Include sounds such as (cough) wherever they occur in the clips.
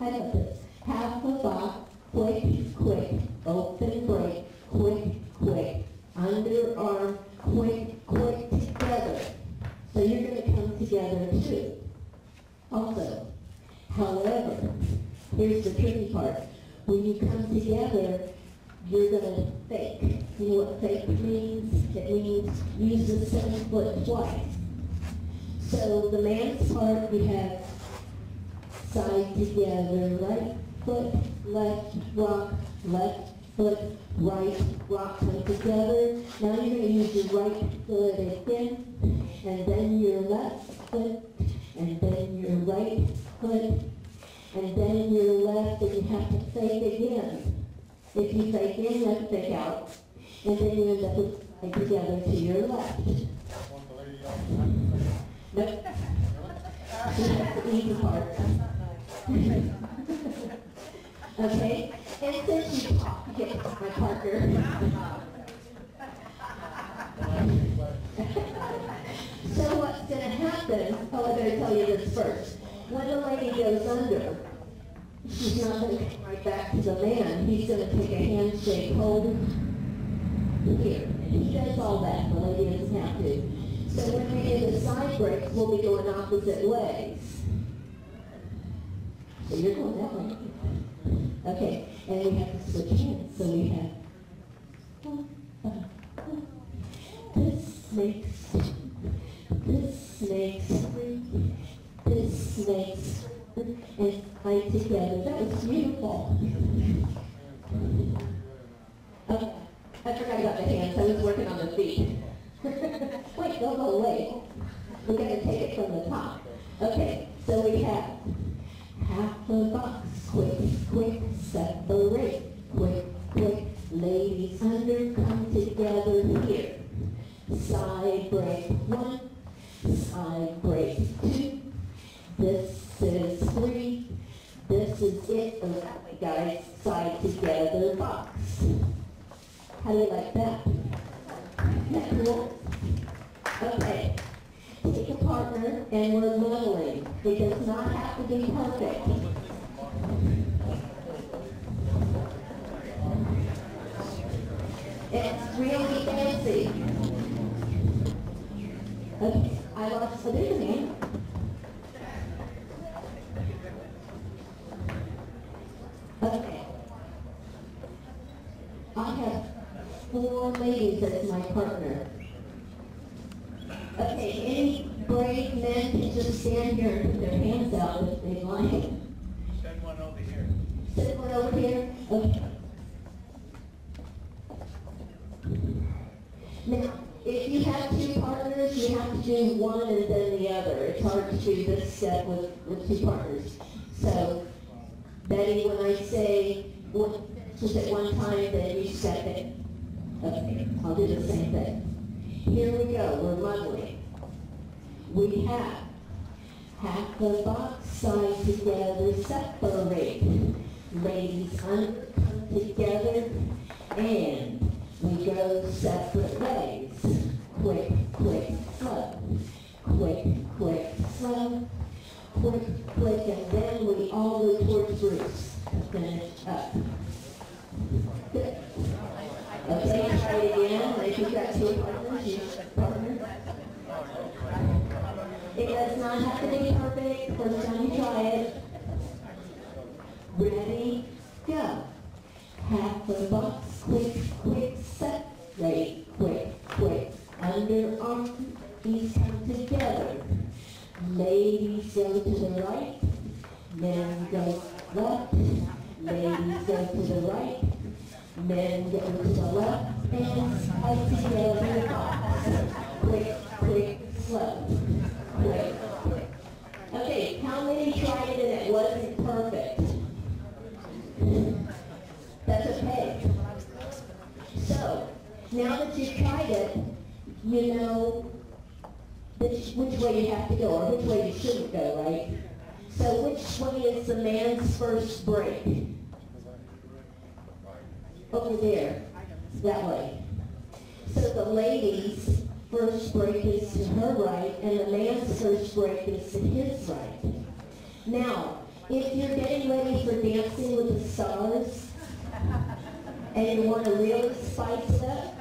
This? Half a box, quick, quick, open break, quick, quick, underarm, quick, quick, together. So you're gonna come together too. Also, however, here's the tricky part. When you come together, you're gonna fake. You know what fake means? It means use the same foot twice. So the man's part, we have side together, right foot, left rock, left foot, right rock, come together. Now you're gonna use your right foot again, and then your left foot, and then your right foot, and then your left, and you have to fake again. If you fake in, you have to fake out, and then you end up with side together to your left. Nope. That's (laughs) the easy part. Okay, and since you talk, okay, my partner. (laughs) So what's gonna happen, oh, I better tell you this first. When a lady goes under, she's not gonna come right back to the man. He's gonna take a handshake, hold here. He does all that, the lady doesn't have to. So when we do the side breaks, we'll be going opposite ways. So you're going that way. Okay, and we have to switch hands, so we have. This makes, this makes, this makes, and fight together. That was beautiful. Okay, I forgot about the hands, I was working on the feet. (laughs) Wait, don't go away. We're going to take it from the top. Okay, so we have half a box, quick, quick, separate, quick, quick, ladies under, come together here. Side break one, side break two, this is three, this is it, way, guys, side together box. How do you like that? Isn't that cool? Okay, take a partner and we're leveling. It does not have to be perfect. It's really fancy. Okay, I lost, oh, there's a hand. Okay. I have four ladies as my partner. Okay, brave men can just stand here and put their hands out if they like. Send one over here. Sit one over here, okay. Now, if you have two partners, you have to do one and then the other. It's hard to do this step with, with two partners. So, Betty, when I say, one, just at one time, then you step it. Okay, I'll do the same thing. Here we go, we're muddling. We have half the box side together, separate. Ladies under, come together, and we go separate ways. Quick, quick, slow. Quick, quick, slow. Quick, quick, and then we all go towards Bruce to finish up. Good. Okay, try it again, if you've got two partners, you partner. It does not have to be perfect, first time you try it. Ready, go. Half the box, quick, quick, set, separate, quick, quick. Underarm, these come together. Ladies go to the right, men go left, ladies go to the right, men go to the left, and side together the box. Quick, quick, slow. Quick, quick. Okay, how many tried it and it wasn't perfect? That's okay. So, now that you've tried it, you know which, which way you have to go, or which way you shouldn't go, right? So which way is the man's first break? Over there, that way. So the lady's first break is to her right, and the man's first break is to his right. Now, if you're getting ready for Dancing with the Stars, and you want to really spice it up,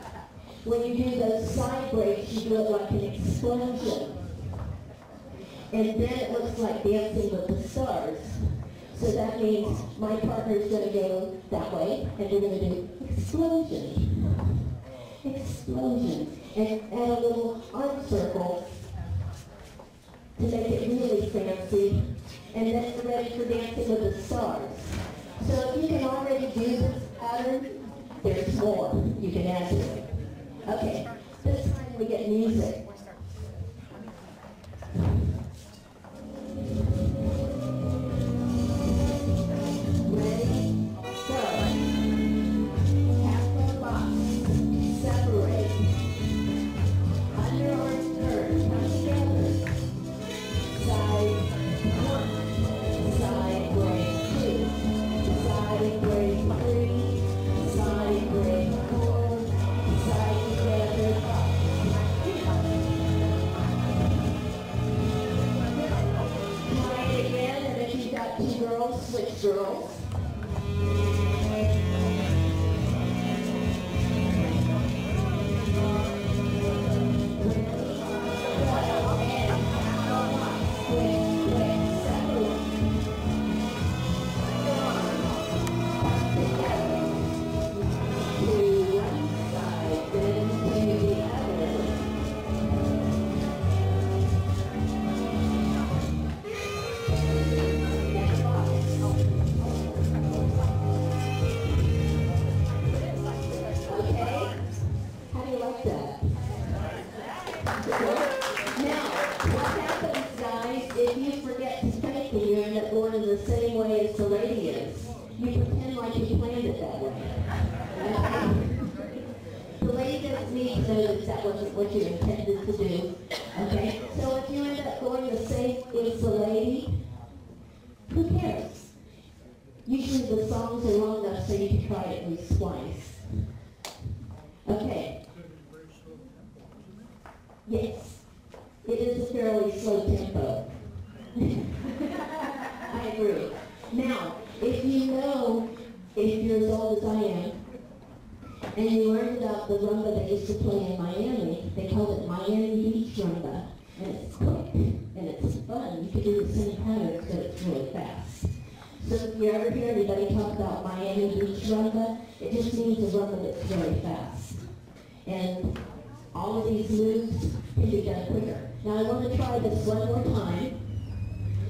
when you do those side breaks, you do it like an explosion. And then it looks like Dancing with the Stars. So that means my partner is gonna go that way, and we're gonna do explosion. Explosion. And add a little arm circle to make it really fancy. And then we're ready for Dancing with the Stars. So if you can already do this pattern, there's more you can add to it. Okay, this time we get music. Girls, switch girls. Know that that wasn't what you intended to do. Okay? So if you end up going to same it's the lady, who cares? Usually the songs are long enough so you can try it at least twice. Okay. Yes, it is a fairly slow tempo. (laughs) I agree. Now, if you know, if you're as old as I am, and you learned about the rumba they used to play in Miami, they called it Miami Beach rumba, and it's quick, and it's fun. You can do the same patterns, but it's really fast. So if you ever hear anybody talk about Miami Beach rumba, it just means a rumba that's very fast. And all of these moves can be done quicker. Now I want to try this one more time.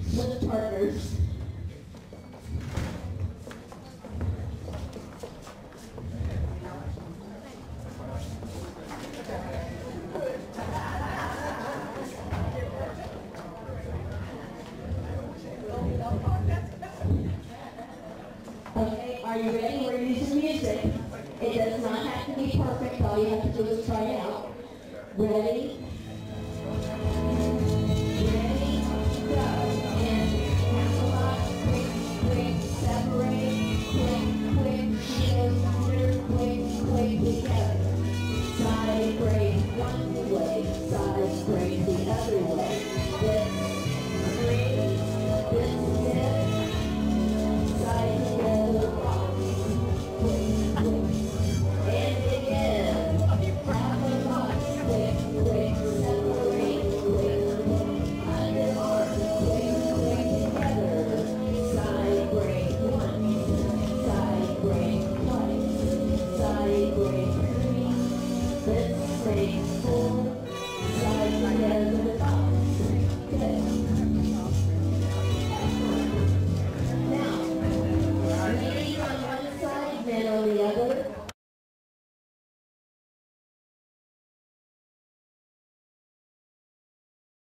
Switch partners. Are you ready? We're using music. It does not have to be perfect. All you have to do is try it out. Ready? Quick, quick, together. Side break, one, Thank you.